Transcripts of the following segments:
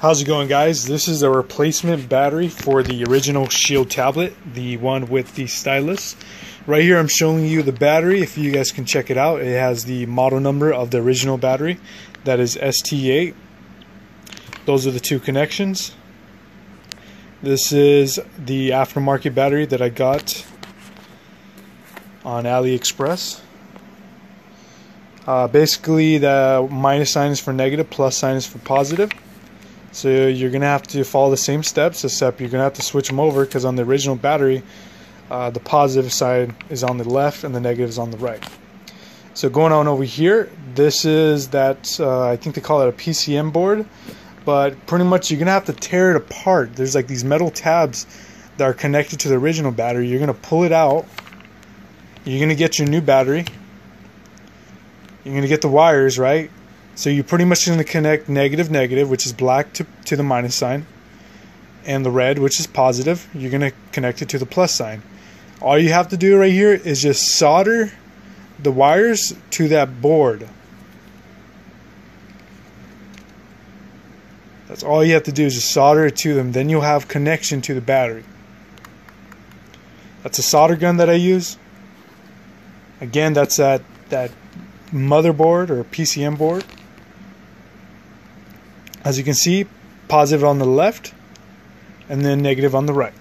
How's it going guys? This is a replacement battery for the original Shield tablet, the one with the stylus. Right here I'm showing you the battery, if you guys can check it out. It has the model number of the original battery, that is ST8. Those are the two connections. This is the aftermarket battery that I got on AliExpress. Uh, basically the minus sign is for negative, plus sign is for positive. So you're going to have to follow the same steps, except you're going to have to switch them over because on the original battery, uh, the positive side is on the left and the negative is on the right. So going on over here, this is that, uh, I think they call it a PCM board, but pretty much you're going to have to tear it apart. There's like these metal tabs that are connected to the original battery. You're going to pull it out. You're going to get your new battery. You're going to get the wires, right? So you're pretty much going to connect negative, negative, which is black, to, to the minus sign, and the red, which is positive, you're going to connect it to the plus sign. All you have to do right here is just solder the wires to that board. That's all you have to do is just solder it to them. Then you'll have connection to the battery. That's a solder gun that I use. Again, that's that that motherboard or PCM board. As you can see, positive on the left and then negative on the right.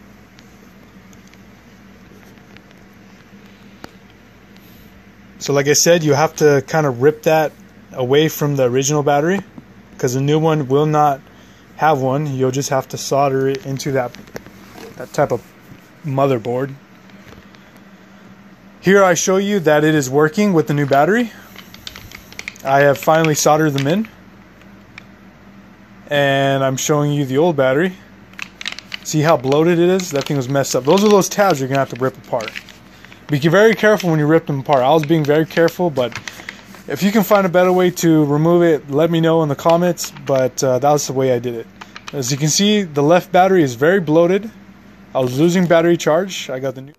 So like I said, you have to kind of rip that away from the original battery because the new one will not have one. You'll just have to solder it into that that type of motherboard. Here I show you that it is working with the new battery. I have finally soldered them in and I'm showing you the old battery. See how bloated it is? That thing was messed up. Those are those tabs you're to have to rip apart. Be very careful when you rip them apart. I was being very careful, but if you can find a better way to remove it, let me know in the comments, but uh, that was the way I did it. As you can see, the left battery is very bloated. I was losing battery charge. I got the new